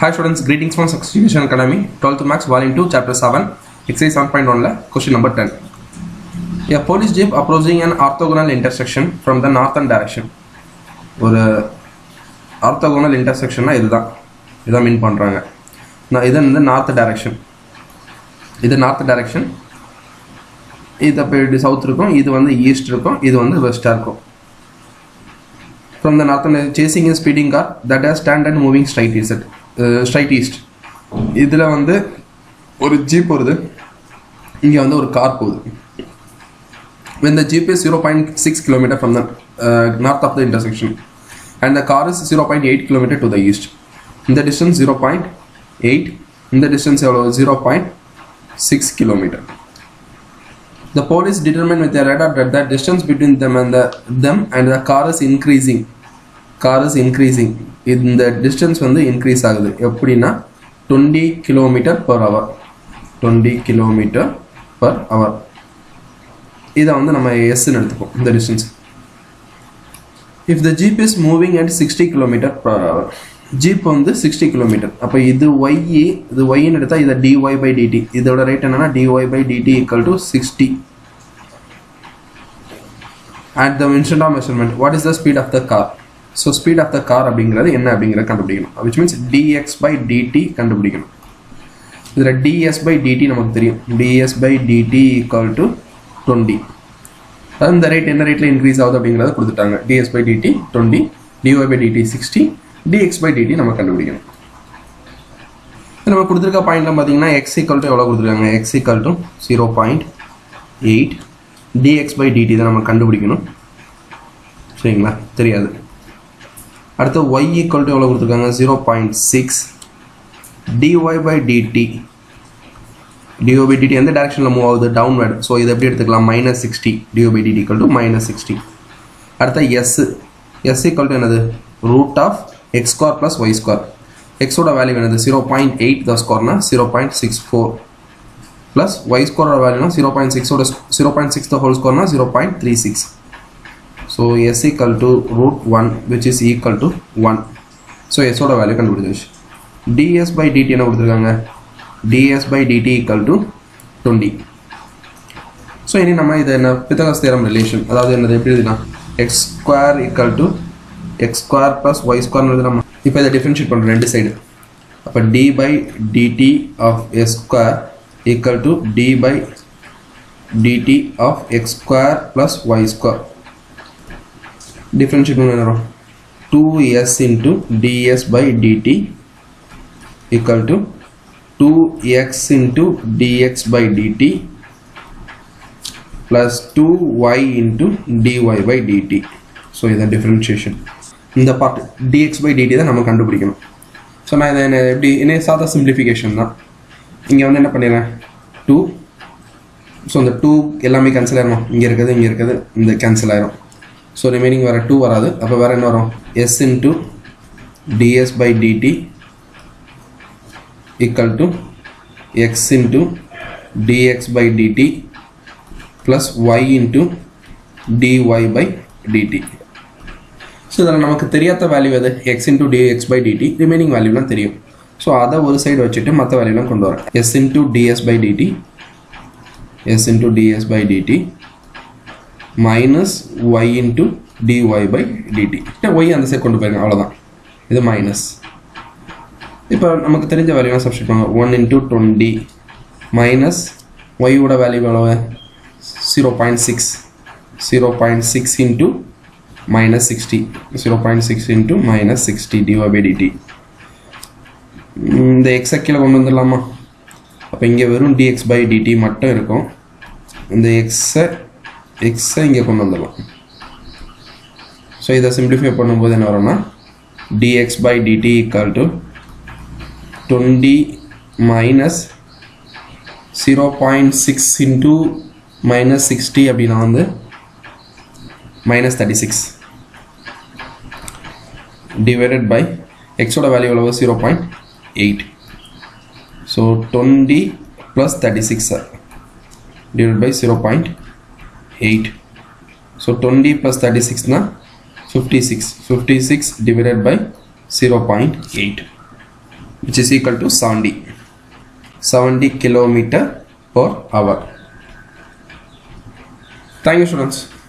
Hi students greetings from sucks division academy twelfth maths volume two chapter seven exercise seven point ஒன்ல question number ten a police jeep approaching and orthogonal intersection from the northern direction ஒரு orthogonal இன்டர்செக்ஷன்னா இதுதான் இதான் mean பண்ணுறாங்க நான் இது வந்து north direction இது நார்த் டைரக்ஷன் இது அப்போ இப்படி சவுத் இருக்கும் இது வந்து ஈஸ்ட் இருக்கும் இது வந்து வெஸ்ட்டாக இருக்கும் from the north chasing is speeding car that are standard moving straight is it straight east இதில் வந்து ஒரு ஜீப் வருது இங்கே வந்து ஒரு கார் போகுது when the jeep is 0.6 km from the uh, north of the intersection and the car is 0.8 km to the east in the distance 0.8 in the distance எவ்வளவு 0.6 km the police determined with their radar that the distance between them and the them and the car is increasing Car is increasing இந்த distance வந்து increase ஆகுது. எப்படின்னா twenty kilometre per hour twenty kilometre per hour இதை வந்து நம்ம எஸ்ன்னு எடுத்துப்போம். இந்த distance if the jeep is moving at sixty kilometre per hour jeep வந்து சிக்ஸ்டி கிலோமீட்டர் அப்போ இது ஒய் இது ஒய்ன்னு எடுத்தால் இதை டிஒய் பை டிடி இதோட ரேட் என்னன்னா dy by dt equal to sixty at the instant of measurement what is the speed of the car so speed of the car அப்படிங்கிறது என்ன அப்படிங்கிறத கண்டுபிடிக்கணும். Which means dx by dt கண்டுபிடிக்கணும். இதில் ds by dt நமக்கு தெரியும். Ds by dt equal to twenty அதாவது இந்த ரேட் என்ன ரேட்டில் இன்க்ரீஸ் ஆகுது அப்படிங்கிறத கொடுத்துட்டாங்க. Ds by dt twenty dy by dt sixty dx by dt நம்ம கண்டுபிடிக்கணும். நம்ம கொடுத்துருக்க பாயிண்ட்லாம் பார்த்தீங்கன்னா எக்ஸ் ஈக்குவல் டு எவ்வளோ கொடுத்துருக்காங்க? X equal to zero point eight dx by dt தான் நம்ம கண்டுபிடிக்கணும். சரிங்களா? தெரியாது. அடுத்து y ஈக்குவல் டு எவ்வளோ கொடுத்துருக்காங்க? Zero point six dy by dt do by dt எந்த டேரக்ஷனில் மூவ் ஆகுது? டவுன்வர்ட் ஸோ இதை எப்படி எடுத்துக்கலாம்? Minus sixty do by dt equal to minus sixty அடுத்த எஸ் எஸ் ஈக்குவல் டு என்னது? Root of x square plus y square எக்ஸோட value என்னது? Zero point eight the ஸ்கொயர்னா zero point six four plus y ஸ்கொயரோட வேல்யூனா zero point சிக்ஸோட zero point six the whole ஸ்கொயர்னா zero point three six so s equal to root one which is equal to one so எஸ்ஸோட value கண்டுபிடிச்சிருச்சு ds by dt என்ன கொடுத்துருக்காங்க? ds by dt equal to 20 so இனி நம்ம இதை என்ன? பித்தகஸ் theorem relation அதாவது என்னது? எப்படி எழுதினா? X square equal to x square plus y ஸ்கொயர்னு நம்ம இப்போ இதை டிஃப்ரென்ஷியேட் பண்ணுறோம் ரெண்டு சைடு அப்போ d by dt of s square equal to d by dt of x square plus y square differentiate பண்ண வரும். Two s into ds by dt equal to 2x into dx by dt plus 2y into dy by dt. So இதான் differentiation இந்த part dx by dt தான் நம்ம கண்டுபிடிக்கணும். So நான் இதை என்ன எப்படி என்ன சாதா சிம்பிளிஃபிகேஷன் தான். இங்கே வந்து என்ன பண்ணிடுறேன்? டூ ஸோ இந்த டூ எல்லாமே கேன்சல் ஆயிரும் இங்கே இருக்கிறது இங்கே இருக்கிறது இந்த கேன்சல் ஆயிரும். ஸோ ரிமைனிங் வேறு டூ வராது. அப்போ வேறு என்ன வரும்? S into ds by dt equal to x into dx by dt plus y into dy by dt. So இதில் நமக்கு தெரியாத வேல்யூ எது? X into dx by dt remaining வேல்யூலாம் தெரியும். ஸோ அதை ஒரு சைடு வச்சுட்டு மற்ற வேல்யூலாம் கொண்டு வரேன். S into D S by D T S into D S by D T minus Y into D Y by D T Y அந்த சைட் கொண்டு போயிருங்க அவ்வளோதான் இது மைனஸ் இப்போ நமக்கு தெரிஞ்ச வேல்யூலாம் சப்ஸ்டிட் பண்ணுவோம் ஒன் இன்ட்டு டுவெண்ட்டி மைனஸ் ஒய்யோட வேல்யூ எவ்வளவு? Zero point six zero point six into minus sixty zero point six into minus sixty do by இந்த எக்ஸை கீழே கொண்டு வந்துடலாமா? அப்போ இங்கே வெறும் டிஎக்ஸ் பை டிடி மட்டும் இருக்கும். இந்த எக்ஸை எக்ஸை இங்கே கொண்டு வந்துடலாம். ஸோ இதை சிம்பிளிஃபை பண்ணும்போது என்ன வரும்னா dx by dt equal to twenty minus zero point six into minus sixty அப்படின்னா வந்து minus thirty six divided by எக்ஸோட வேல்யூ எவ்வளவு? Zero point eight so twenty plus thirty six divide by zero point 0.8 so 20 plus 36 na 56 56 divided by 0.8 which is equal to 70 70 kilometer per hour. Thank you students